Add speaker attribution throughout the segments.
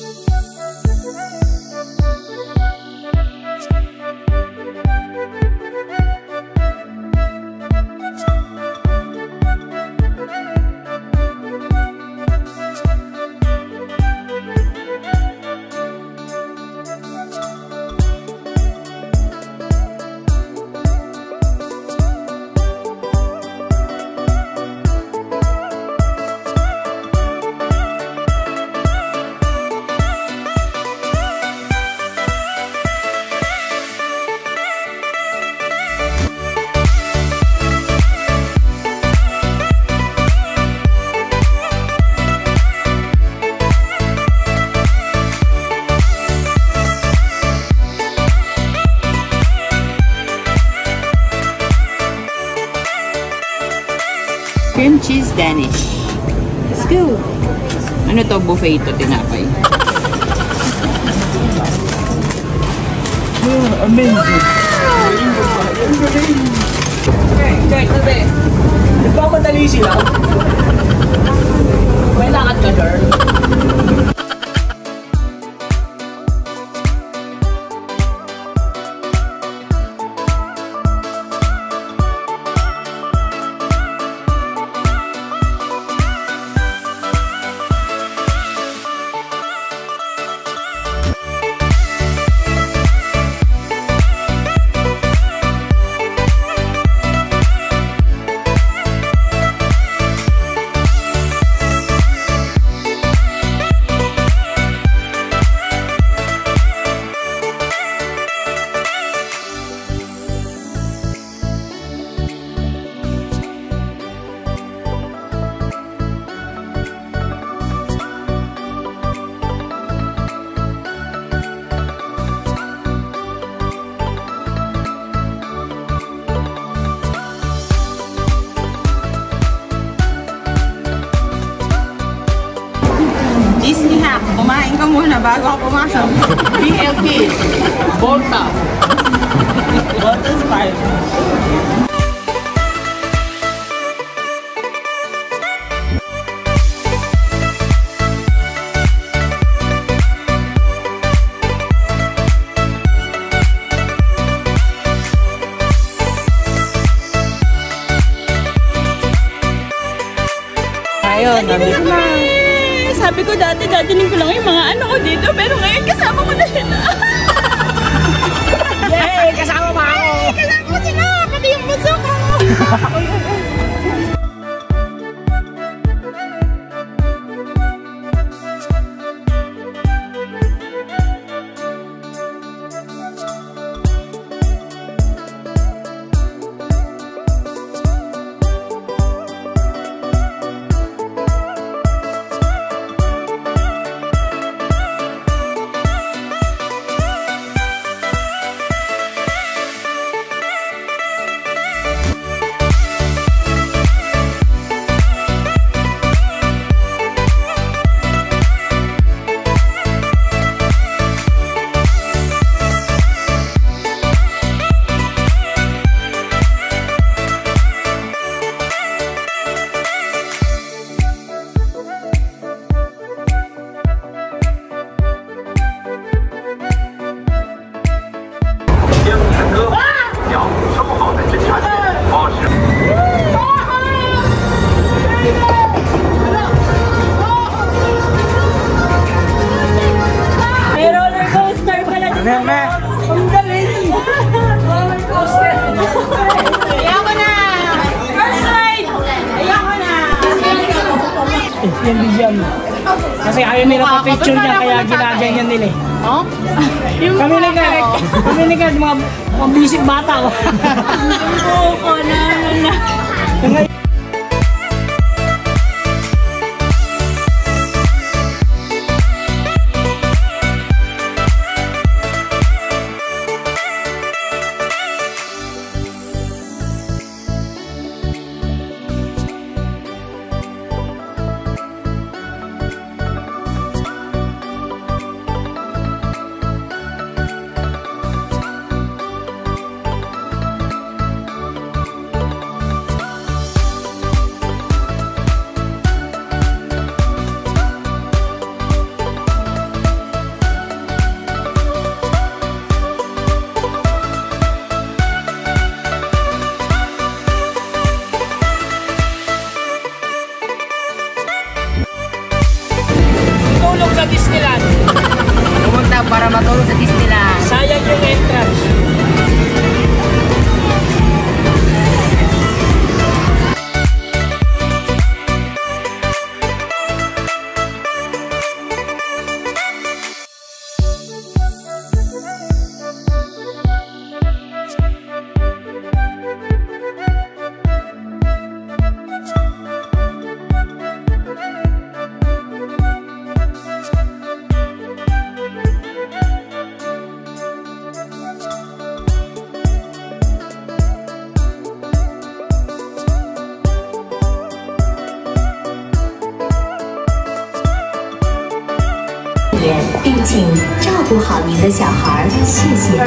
Speaker 1: Thank you. Buffet ito, tinapay.
Speaker 2: Amazing.
Speaker 3: Check, tabi. Nagpapadali sila. May lakad ka, girl.
Speaker 1: Muna bago ako pumasok. BLT. Volta.
Speaker 3: Volta style.
Speaker 1: Ayun, nandito na.
Speaker 4: Sabi ko dati, dadaling ko lang yung mga ano ko dito, pero ngayon kasama ko na sila.
Speaker 3: Yay! Kasama pa ako!
Speaker 4: kasama ko sila, pati yung bunso ko. May
Speaker 3: yan din. Kasi ayaw nila
Speaker 4: Mukha
Speaker 3: pa
Speaker 4: ako.
Speaker 3: picture
Speaker 4: Ba't
Speaker 3: niya, kaya
Speaker 4: ako
Speaker 3: ginaganyan nila eh.
Speaker 4: Oh? Yung
Speaker 3: Kami
Speaker 4: mukha
Speaker 3: nagka,
Speaker 4: ko.
Speaker 3: kami nagka, mga, mga bisip bata ko.
Speaker 4: Yung buko na, ano na.
Speaker 5: 请照顾好您的小孩，谢谢。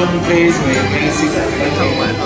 Speaker 2: John plays my music.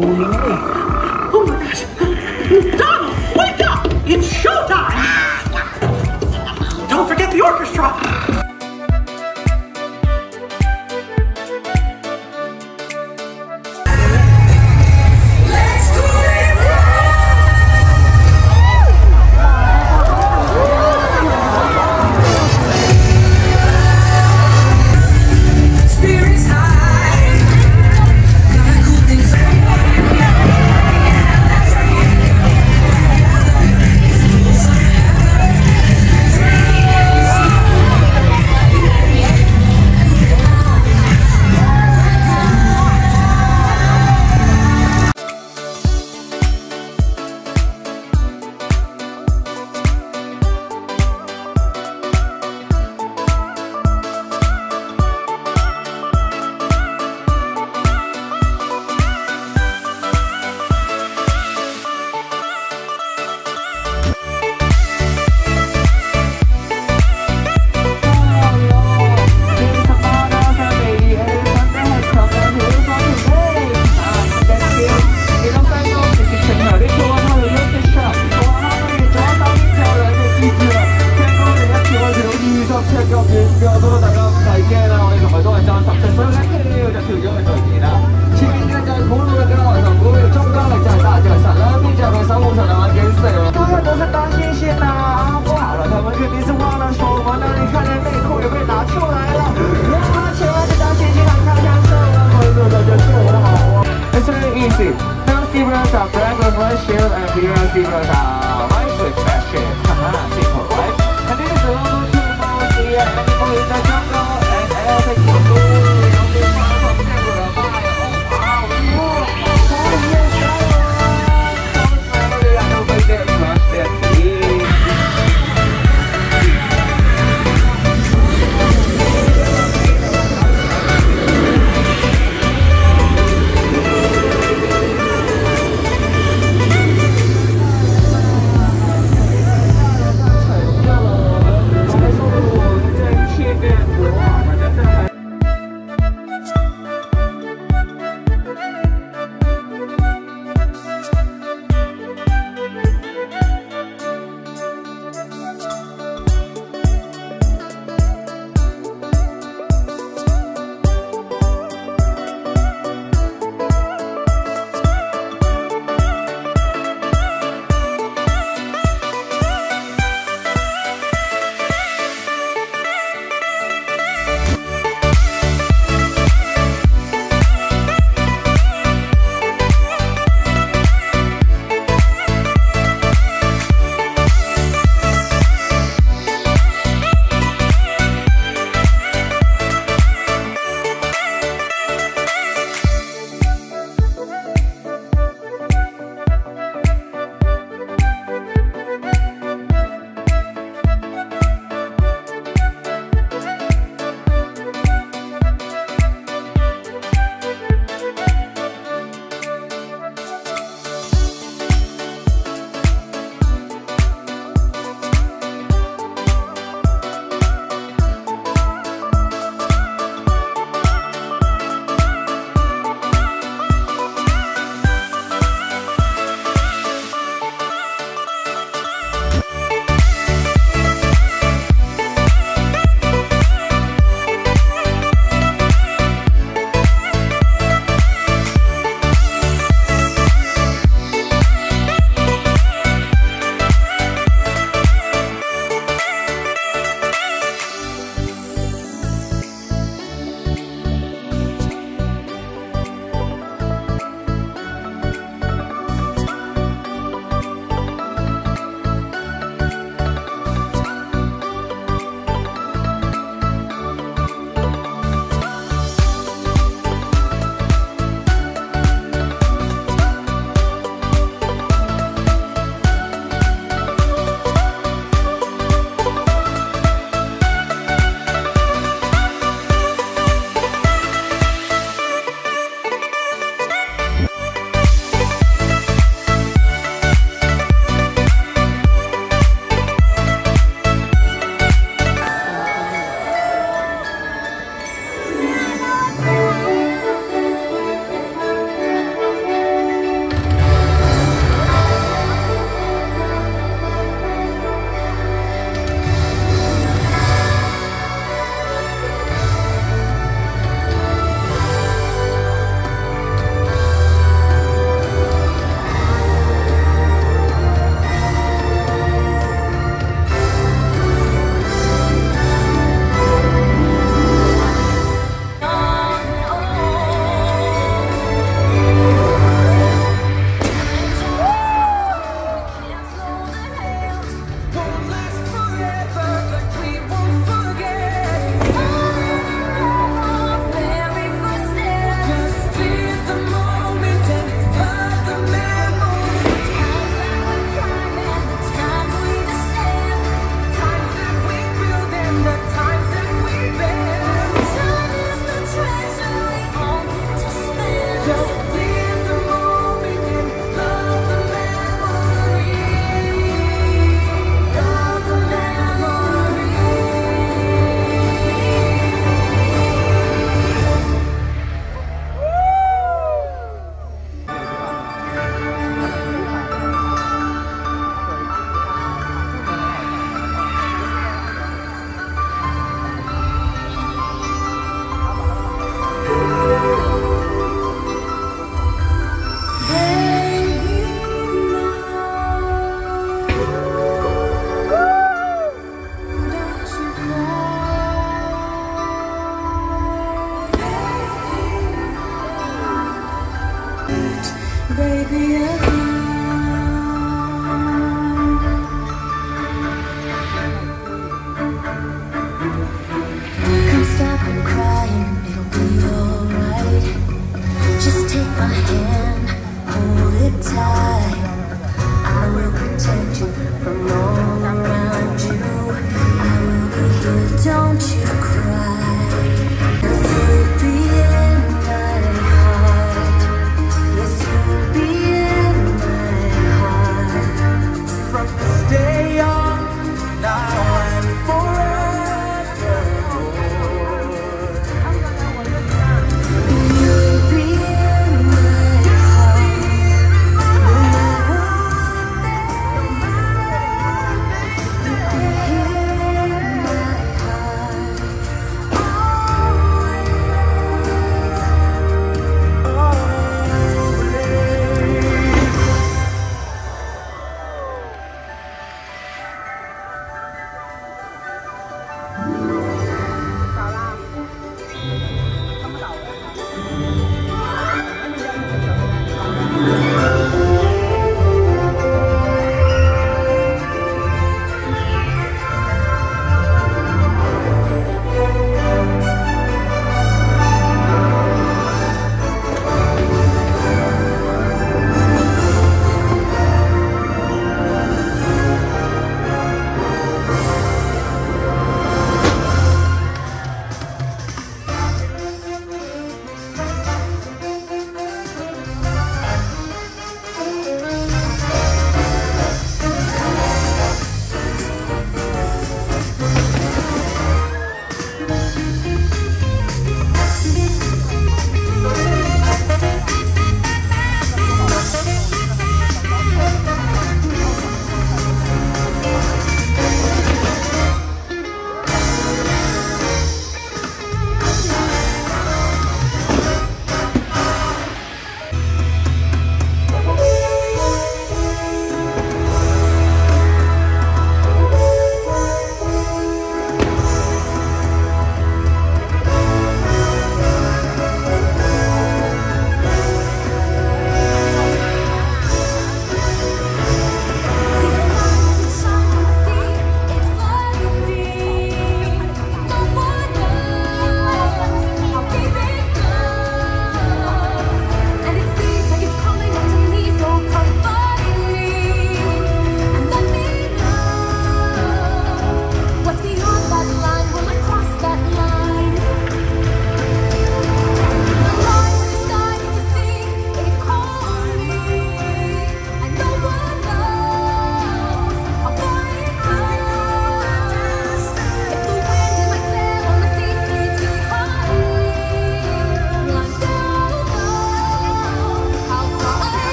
Speaker 2: ruling zero zero down. Nice extension. Simple, right? And this is the road to jungle. And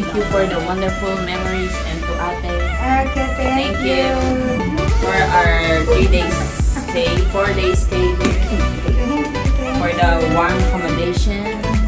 Speaker 1: Thank you for the wonderful memories and to Ate.
Speaker 4: Okay, thank,
Speaker 1: Thank you for our three days stay, four days stay here. For the warm accommodation.